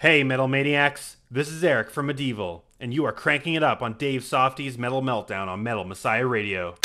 Hey, Metal Maniacs! This is Eric from Medevil, and you are cranking it up on Dave Softee's Metal Meltdown on Metal Messiah Radio.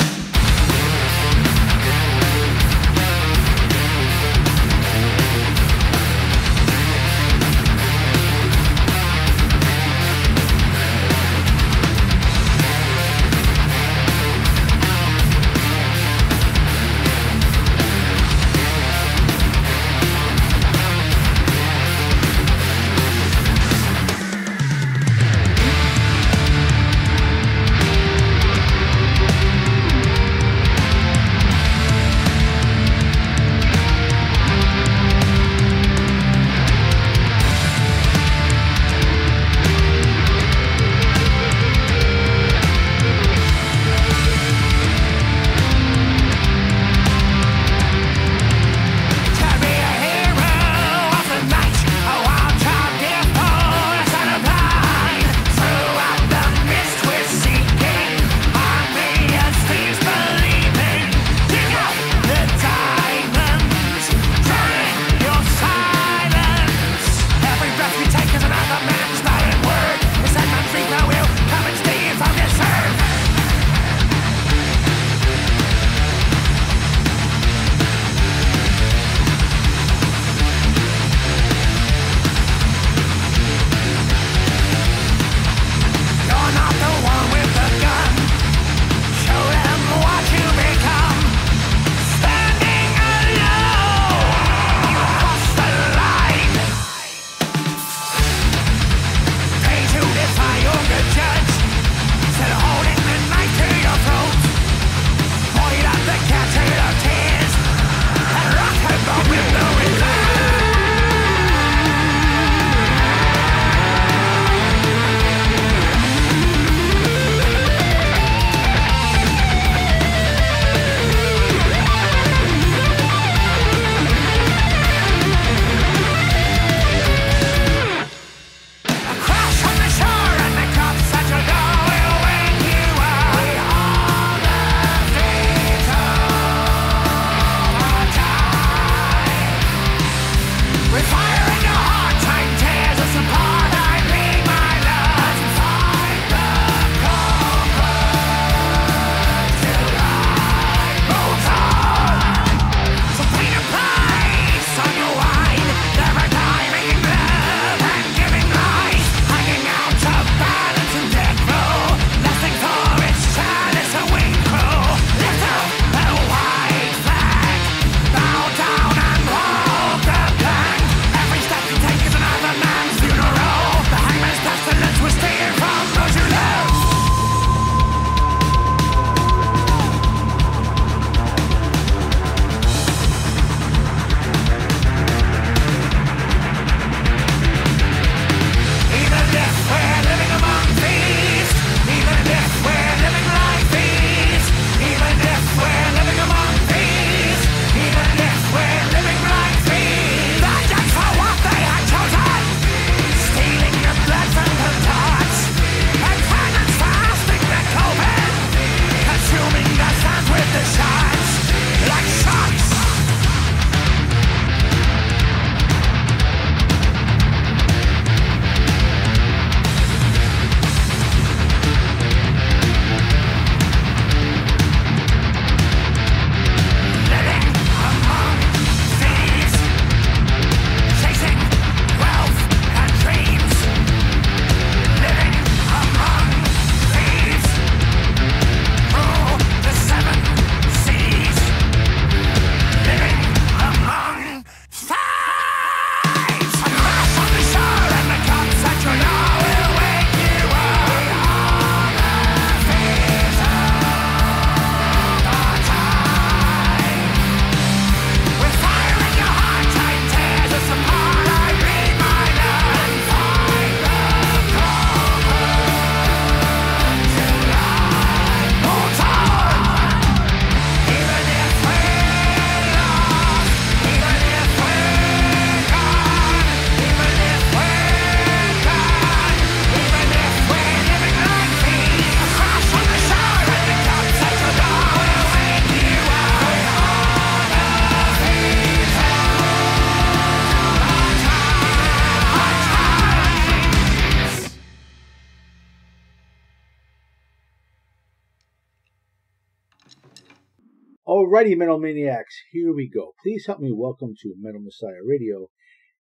Alrighty, Metal Maniacs, here we go. Please help me welcome to Metal Messiah Radio,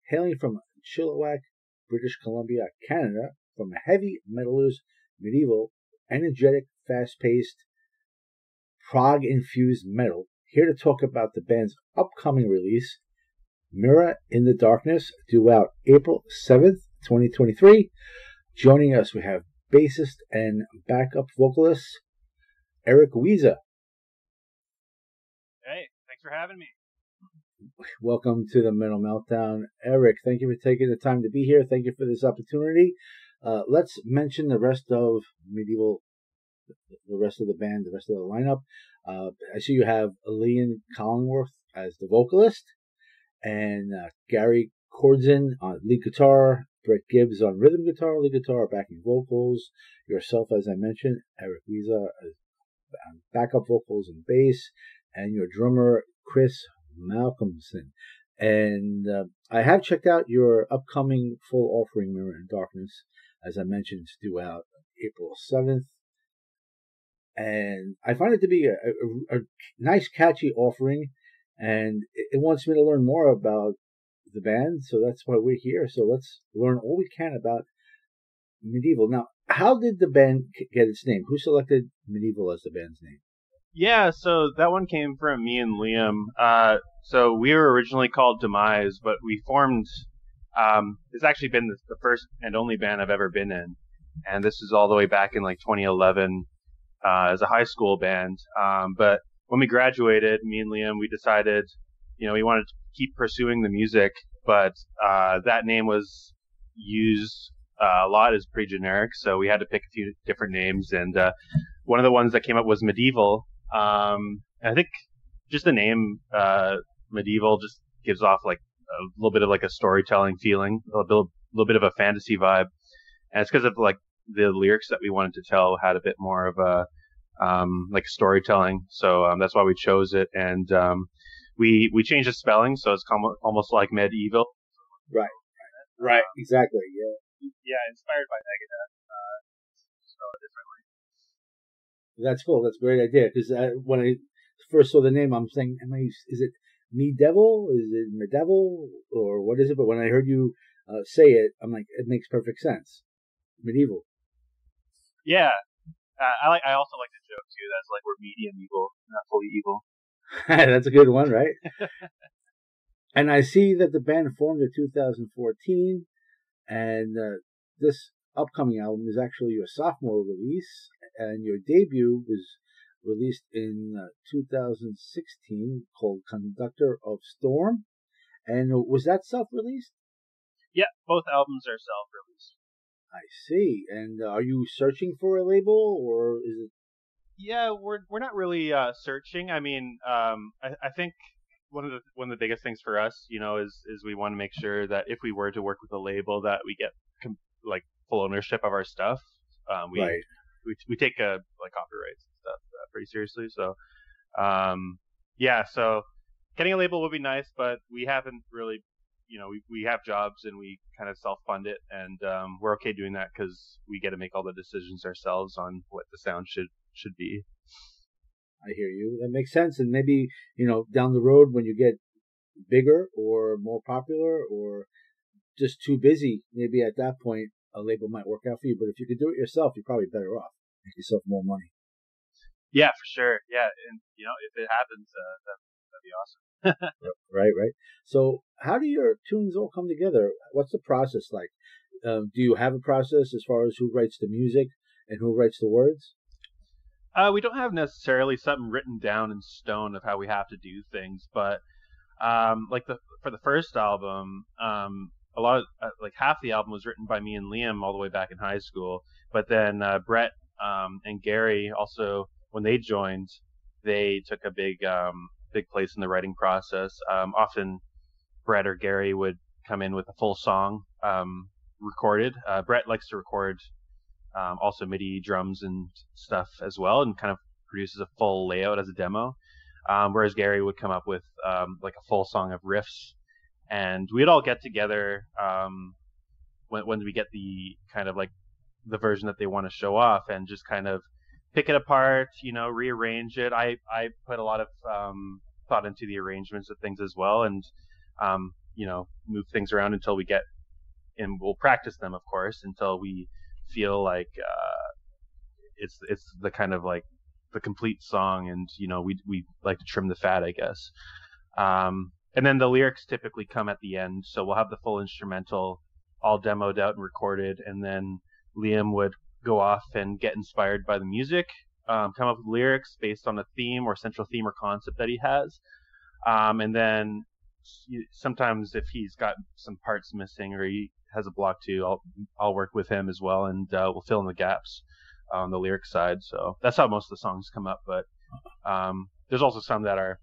hailing from Chilliwack, British Columbia, Canada, from heavy metalers, Medevil, energetic, fast-paced, prog-infused metal. Here to talk about the band's upcoming release, Mirror in the Darkness, due out April 7th, 2023. Joining us, we have bassist and backup vocalist Eric Wesa. Thanks for having me. Welcome to the Mental Meltdown. Eric, thank you for taking the time to be here. Thank you for this opportunity. Uh, let's mention the rest of Medevil, the rest of the band, the rest of the lineup. Uh, I see you have Liam Collingwood as the vocalist, and uh, Gary Cordsen on lead guitar, Brett Gibbs on rhythm guitar, lead guitar, backing vocals, yourself, as I mentioned, Eric Wesa on backup vocals and bass, and your drummer, Chris Malcolmson. And uh, I have checked out your upcoming full offering, Mirror in Darkness. As I mentioned, it's due out April 7th. And I find it to be a, a, a nice, catchy offering. And it, it wants me to learn more about the band. So that's why we're here. So let's learn all we can about Medevil. Now, how did the band get its name? Who selected Medevil as the band's name? Yeah, so that one came from me and Liam. Uh, so we were originally called Demise, but we formed. Um, it's actually been the, first and only band I've ever been in, and this is all the way back in like 2011 uh, as a high school band. Um, but when we graduated, me and Liam, we decided, you know, we wanted to keep pursuing the music, but uh, that name was used uh, a lot is pretty generic, so we had to pick a few different names, and uh, one of the ones that came up was medieval, um, I think just the name uh, medieval just gives off like a little bit of like a storytelling feeling, a little, little bit of a fantasy vibe, and it's because of like the lyrics that we wanted to tell had a bit more of a um, like storytelling. So um, that's why we chose it, and um, we we changed the spelling so it's almost like medieval. Right, right, exactly. Yeah, yeah, inspired by Megadeth. That's cool. That's a great idea. Because when I first saw the name, I'm saying, "Am I? Is it me devil? Is it me devil? Or what is it?" But when I heard you uh, say it, I'm like, it makes perfect sense. Medieval. Yeah, uh, I like. I also like the joke too. That's like we're medium evil, not fully evil. that's a good one, right? and I see that the band formed in 2014, and uh, this upcoming album is actually your sophomore release, and your debut was released in uh, 2016 called Conductor of Storm. And was that self-released? Yeah, both albums are self-released. I see. And uh, are you searching for a label, or is it? Yeah, we're we're not really uh, searching. I mean, um, I, I think one of the one of the biggest things for us, you know, is is we want to make sure that if we were to work with a label, that we get com- like full ownership of our stuff. Um, we right. We we take uh, like copyrights and stuff uh, pretty seriously. So, um, yeah. So getting a label would be nice, but we haven't really. You know, we, we have jobs and we kind of self fund it, and um, we're okay doing that because we get to make all the decisions ourselves on what the sound should should be. I hear you. That makes sense. And maybe, you know, down the road when you get bigger or more popular or just too busy, maybe at that point a label might work out for you. But if you could do it yourself, you're probably better off. Make yourself more money. Yeah, for sure. Yeah, and you know, if it happens, uh, that that'd be awesome. right, right. So, how do your tunes all come together? What's the process like? Um, do you have a process as far as who writes the music and who writes the words? Uh, we don't have necessarily something written down in stone of how we have to do things, but um, like the for the first album, um, a lot of uh, like half the album was written by me and Liam all the way back in high school. But then uh, Brett um, and Gary also, when they joined, they took a big um, big place in the writing process. Um, often, Brett or Gary would come in with a full song um, recorded. Uh, Brett likes to record um, also MIDI drums and stuff as well, and kind of produces a full layout as a demo. Um, whereas Gary would come up with like a full song of riffs and we'd all get together um, when when we get the kind of like the version that they want to show off, and just kind of pick it apart, you know, rearrange it. I I put a lot of um, thought into the arrangements of things as well, and um, you know, move things around until we get, and we'll practice them, of course, until we feel like uh, it's it's the kind of like the complete song, and you know, we we like to trim the fat, I guess. Um, and then the lyrics typically come at the end, so we'll have the full instrumental all demoed out and recorded, and then Liam would go off and get inspired by the music, um, come up with lyrics based on a theme or central theme or concept that he has, um, and then sometimes if he's got some parts missing or he has a block too, I'll I'll work with him as well, and uh, we'll fill in the gaps on the lyric side. So that's how most of the songs come up. But um, there's also some that are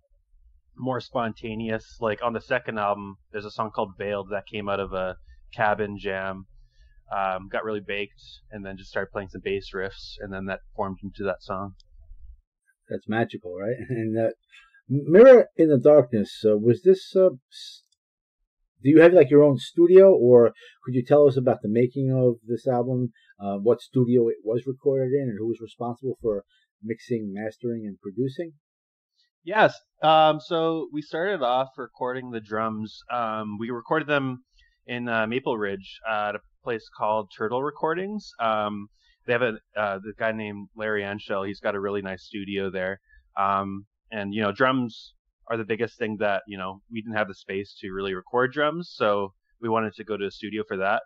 more spontaneous. Like on the second album, there's a song called "Bailed" that came out of a cabin jam. Um, got really baked, and then just started playing some bass riffs, and then that formed into that song. That's magical, right? And that Mirror in the Darkness uh, was this? Uh, do you have like your own studio, or could you tell us about the making of this album? Uh, what studio it was recorded in, and who was responsible for mixing, mastering, and producing? Yes. Um, so we started off recording the drums. Um, we recorded them in uh, Maple Ridge uh, at a place called Turtle Recordings. Um, they have a uh, the guy named Larry Anshell. He's got a really nice studio there. Um, and you know drums are the biggest thing that you know we didn't have the space to really record drums so we wanted to go to a studio for that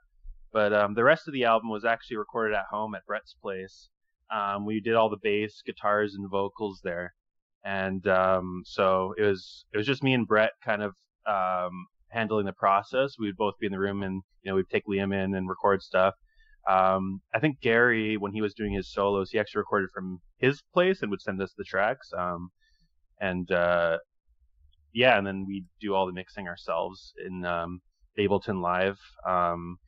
but um, the rest of the album was actually recorded at home at brett's place um, we did all the bass guitars and vocals there and um, so it was it was just me and brett kind of um, handling the process we'd both be in the room and you know we'd take liam in and record stuff um, I think Gary, when he was doing his solos, he actually recorded from his place and would send us the tracks. Um, and uh, yeah, and then we do all the mixing ourselves in um, Ableton Live. Um,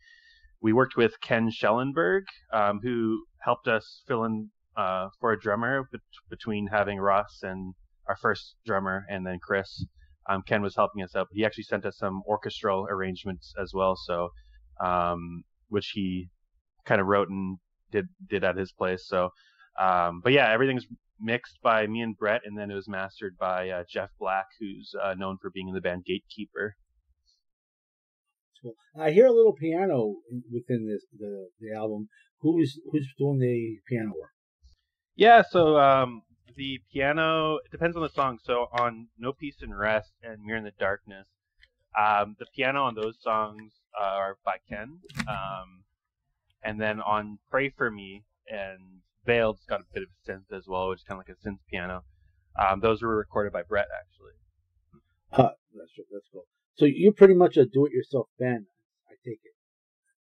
we worked with Ken Schellenberg, who helped us fill in uh, for a drummer bet- between having Ross and our first drummer, and then Chris. Um, Ken was helping us out. He actually sent us some orchestral arrangements as well, so um, which he kind of wrote and did did at his place. So, um, but yeah, everything's mixed by me and Brett, and then it was mastered by uh, Jeff Black, who's uh, known for being in the band Gatekeeper. Cool. I hear a little piano within this the the album. Who's who's doing the piano work? Yeah, so um, the piano it depends on the song. So on No Peace and Rest and Mirror in the Darkness, um, the piano on those songs uh, are by Ken. Um, and then on Pray for Me and Veiled's got a bit of a synth as well, which is kind of like a synth piano. Um, those were recorded by Brett actually. Huh, that's that's cool. So you're pretty much a do-it-yourself band. I take it.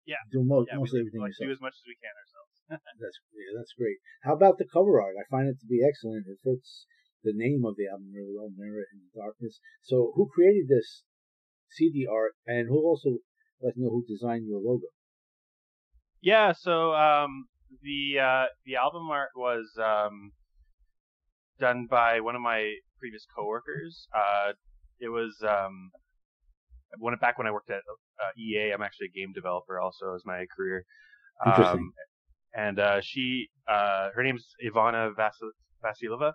Yeah. Do most, yeah, mostly everything like yourself. Do as much as we can ourselves. That's yeah, that's great. How about the cover art? I find it to be excellent. It fits the name of the album really well, Mirror in the Darkness. So who created this CD art, and who also let me know who designed your logo? Yeah, so um, the uh, the album art was um, done by one of my previous coworkers. Uh, it was um, when back when I worked at uh, EA. I'm actually a game developer also as my career. Interesting. Um, and uh, she, uh, her name's Ivana Vasil- Vasilova,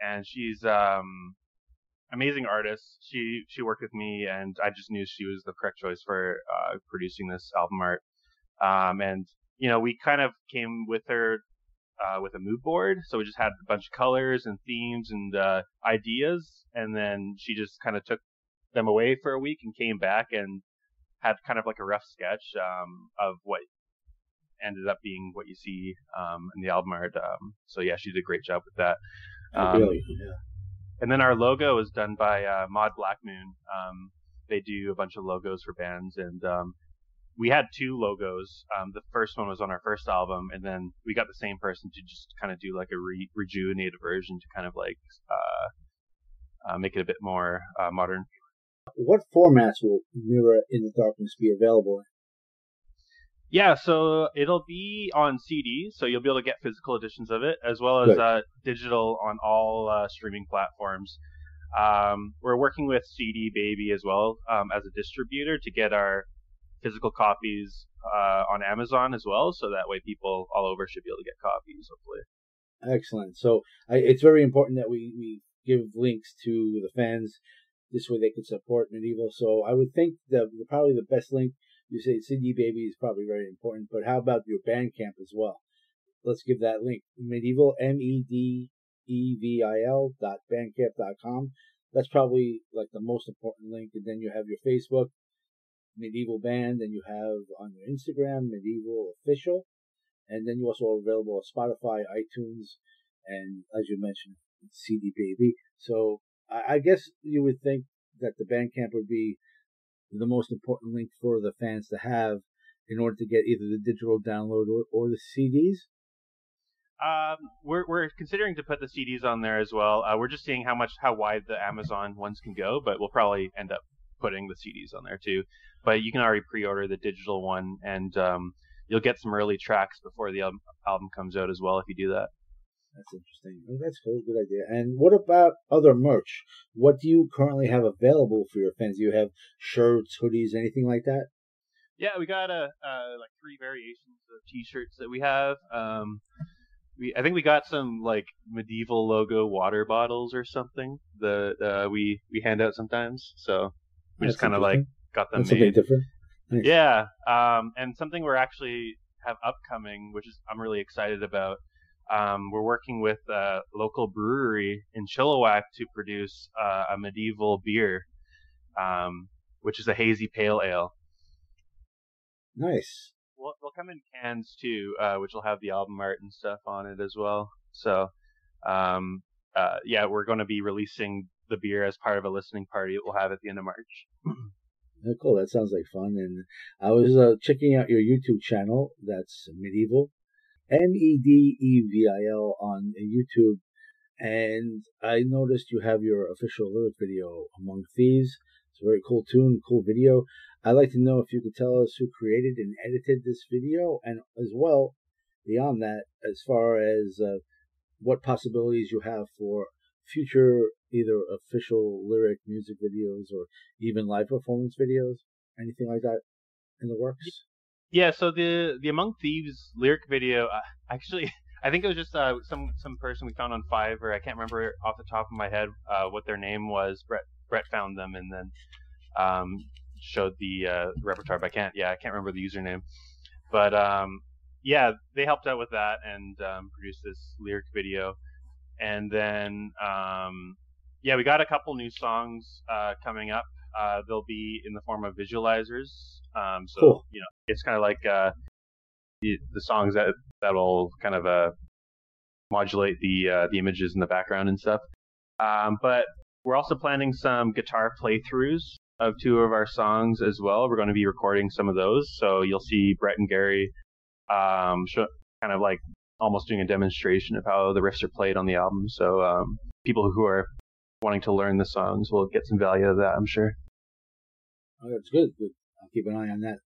and she's um, amazing artist. She she worked with me, and I just knew she was the correct choice for uh, producing this album art. Um, and you know, we kind of came with her uh, with a mood board, so we just had a bunch of colors and themes and uh, ideas, and then she just kind of took them away for a week and came back and had kind of like a rough sketch um, of what ended up being what you see um, in the album art. Um, so yeah, she did a great job with that. Oh, really? Yeah. And then our logo was done by uh, Mod Black Moon. Um, they do a bunch of logos for bands, and um, we had two logos. Um, the first one was on our first album, and then we got the same person to just kind of do like a re- rejuvenated version to kind of like uh, uh, make it a bit more uh, modern. What formats will Mirror in the Darkness be available in? Yeah, so it'll be on CD, so you'll be able to get physical editions of it, as well as uh, digital on all uh, streaming platforms. Um, we're working with CD Baby as well um, as a distributor to get our physical copies uh, on Amazon as well, so that way people all over should be able to get copies, hopefully. Excellent. So I, it's very important that we, we give links to the fans. This way they can support Medevil. So I would think that probably the best link, you say CD Baby is probably very important, but how about your Bandcamp as well? Let's give that link. Medevil, M E D E V I L dot bandcamp dot com. That's probably like the most important link. And then you have your Facebook, Medevil Band, and you have on your Instagram, Medevil Official. And then you also are available on Spotify, iTunes, and as you mentioned, CD Baby. So I, I guess you would think that the Bandcamp would be the most important link for the fans to have in order to get either the digital download or, or the CDs. Um, we're we're considering to put the CDs on there as well. Uh, we're just seeing how much how wide the Amazon ones can go, but we'll probably end up putting the CDs on there too. But you can already pre-order the digital one, and um, you'll get some early tracks before the album, album comes out as well if you do that. That's interesting. Oh, that's cool. Good idea. And what about other merch? What do you currently have available for your fans? Do you have shirts, hoodies, anything like that? Yeah, we got a uh, like three variations of T-shirts that we have. Um, we I think we got some like Medevil logo water bottles or something that uh, we we hand out sometimes. So we That's just kind of like got them That's made. something different. Nice. Yeah, um, and something we're actually have upcoming, which is I'm really excited about. Um, we're working with a local brewery in Chilliwack to produce uh, a Medevil beer, um, which is a hazy pale ale. Nice. Will will come in cans too, uh, which will have the album art and stuff on it as well. So, um, uh, yeah, we're going to be releasing the beer as part of a listening party that we'll have at the end of March. Oh, cool. That sounds like fun. And I was uh, checking out your YouTube channel. That's Medevil, M E D E V I L on YouTube. And I noticed you have your official lyric video, Among Thieves. It's a very cool tune, cool video. I'd like to know if you could tell us who created and edited this video, and as well, beyond that, as far as uh, what possibilities you have for future either official lyric music videos or even live performance videos, anything like that in the works? Yeah, so the the Among Thieves lyric video, uh, actually, I think it was just uh, some some person we found on Fiverr. I can't remember off the top of my head uh, what their name was. Brett Brett found them and then um, showed the uh, repertoire. But I can't. Yeah, I can't remember the username. But um, yeah, they helped out with that and um, produced this lyric video. And then um, yeah, we got a couple new songs uh, coming up. Uh, they'll be in the form of visualizers. Um, so Cool. you know, it's kind of like uh, the, the songs that that'll kind of uh, modulate the uh, the images in the background and stuff. Um, but we're also planning some guitar playthroughs of two of our songs as well. We're going to be recording some of those, so you'll see Brett and Gary um, show, kind of like almost doing a demonstration of how the riffs are played on the album. So um, people who are wanting to learn the songs will get some value out of that, I'm sure. Oh, that's good. Good. I'll keep an eye on that,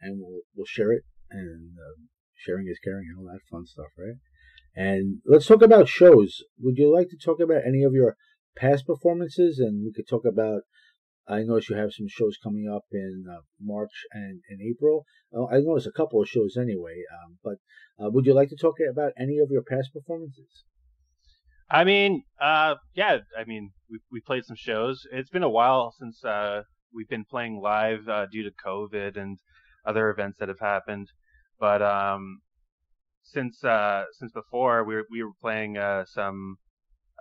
and we'll we'll share it. And um, sharing is caring, and all that fun stuff, right? And let's talk about shows. Would you like to talk about any of your past performances? And we could talk about. I noticed you have some shows coming up in uh, March and in April. Uh, I noticed a couple of shows anyway. Um, but uh, would you like to talk about any of your past performances? I mean, uh, yeah, I mean, we we played some shows. It's been a while since uh, we've been playing live uh, due to COVID and other events that have happened. But um, since uh, since before, we were, we were playing uh, some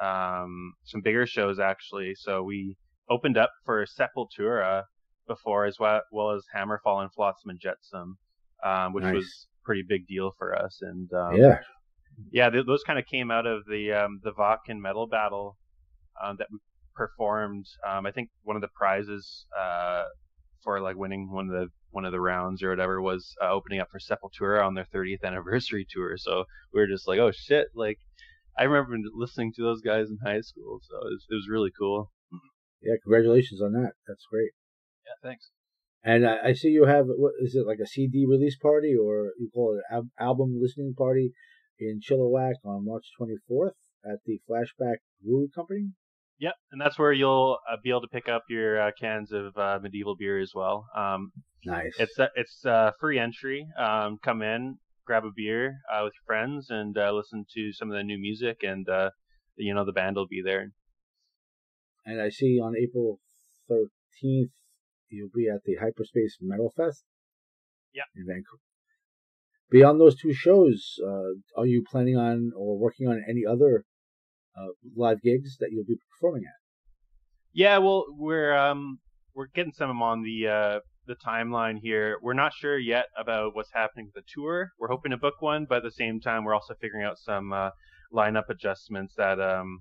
um, some bigger shows actually. So we opened up for Sepultura before, as well, well as Hammerfall and Flotsam and Jetsam, um, which Nice. was pretty big deal for us. And um, yeah. yeah, th- those kind of came out of the um, the Wacken metal battle um, that performed. Um, I think one of the prizes uh, for like winning one of the one of the rounds or whatever was uh, opening up for Sepultura on their 30th anniversary tour. So we were just like, oh shit! Like I remember listening to those guys in high school, so it was, it was really cool. Yeah. Congratulations on that. That's great. Yeah, thanks. And I, I see you have what is it like a CD release party or you call it an al- album listening party in Chilliwack on March 24th at the Flashback Brewery Company. Yep, and that's where you'll uh, be able to pick up your uh, cans of uh, Medevil beer as well. Um, Nice. It's uh, it's uh, free entry. Um, come in. grab a beer uh, with your friends and uh, listen to some of the new music, and uh, you know the band will be there. And I see on April thirteenth you'll be at the Hyperspace Metal Fest. Yeah. In Vancouver. Beyond those two shows, uh, are you planning on or working on any other uh, live gigs that you'll be performing at? Yeah, well, we're um we're getting some on the uh the timeline here. We're not sure yet about what's happening with the tour. We're hoping to book one, but at the same time, we're also figuring out some uh, lineup adjustments that um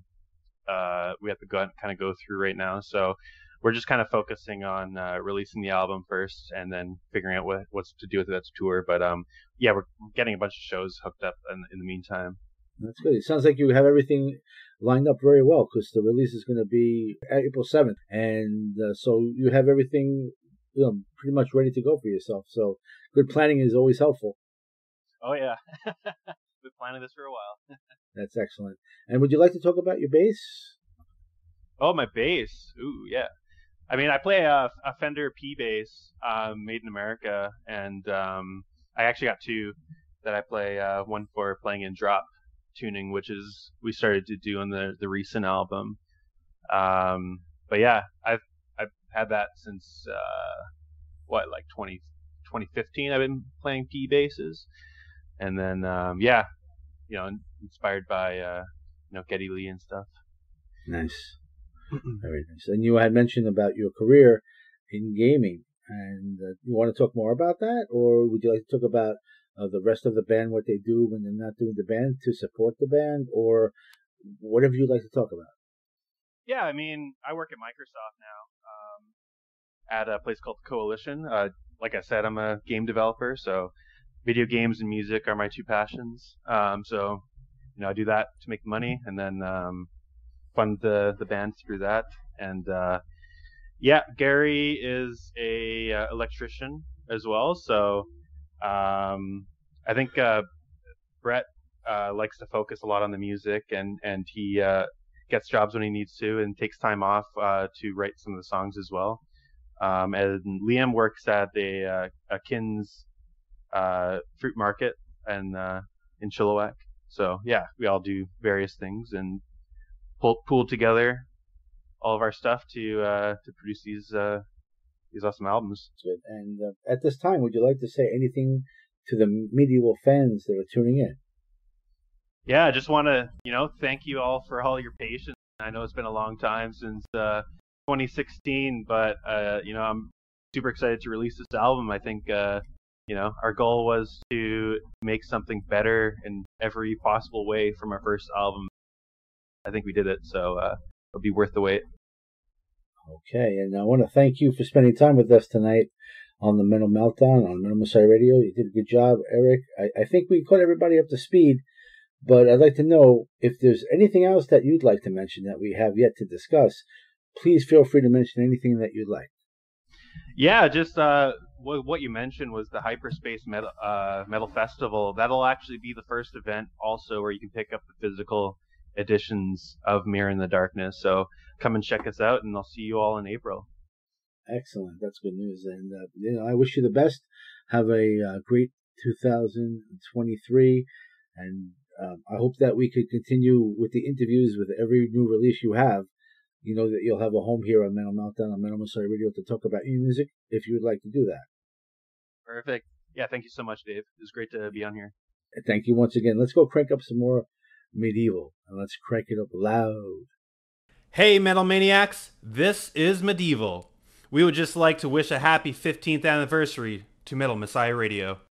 uh we have to go kind of go through right now. So we're just kind of focusing on uh, releasing the album first, and then figuring out what what's to do with that tour. But um yeah, we're getting a bunch of shows hooked up in, in the meantime. That's good. It sounds like you have everything lined up very well because the release is going to be April 7th. And uh, so you have everything you know, pretty much ready to go for yourself. So good planning is always helpful. Oh, yeah. Been planning this for a while. That's excellent. And would you like to talk about your bass? Oh, my bass. Ooh, yeah. I mean, I play a, a Fender P bass, um, made in America, and um, I actually got two that I play. Uh, one for playing in drop tuning, which is we started to do on the the recent album. Um, but yeah, I've I've had that since uh, what like 20, 2015. I've been playing P basses, and then um, yeah, you know, inspired by uh, you know Geddy Lee and stuff. Nice, very nice. And you had mentioned about your career in gaming, and uh, you want to talk more about that, or would you like to talk about uh, the rest of the band what they do when they're not doing the band to support the band, or whatever you'd like to talk about? Yeah, I mean, I work at Microsoft now um, at a place called Coalition. Uh, like I said, I'm a game developer, so video games and music are my two passions. Um, so, you know, I do that to make money and then um, fund the the band through that. And uh, yeah, Gary is a uh, electrician as well, so um, I think uh, Brett uh, likes to focus a lot on the music, and and he uh, gets jobs when he needs to, and takes time off uh, to write some of the songs as well. Um, and Liam works at a, uh, a Kins uh, fruit market and in Chilliwack. So yeah, we all do various things and pull pool together all of our stuff to to produce these these awesome albums. Good. And uh, at this time, would you like to say anything to the Medevil fans that are tuning in? Yeah, I just want to, you know, thank you all for all your patience. I know it's been a long time since uh, 2016, but uh, you know, I'm super excited to release this album. I think, uh, you know, our goal was to make something better in every possible way from our first album. I think we did it, so uh, it'll be worth the wait. Okay, and I want to thank you for spending time with us tonight on the Metal Meltdown on Metal Messiah Radio. You did a good job, Eric. I, I think we caught everybody up to speed, but I'd like to know if there's anything else that you'd like to mention that we have yet to discuss. Please feel free to mention anything that you'd like. Yeah, just uh, what you mentioned was the Hyperspace Metal, uh, Metal Festival. That'll actually be the first event also where you can pick up the physical editions of Mirror in the Darkness. So come and check us out, and I'll see you all in April. Excellent. That's good news. And, uh, you know, I wish you the best. Have a uh, great 2023. And um, I hope that we could continue with the interviews with every new release you have. You know that you'll have a home here on Metal Meltdown on Metal Messiah Radio to talk about your music if you would like to do that. Perfect. Yeah, thank you so much, Dave. It was great to be on here. thank you once again. Let's go crank up some more Medevil and let's crank it up loud. Hey, Metal Maniacs, this is Medevil. We would just like to wish a happy 15th anniversary to Metal Messiah Radio.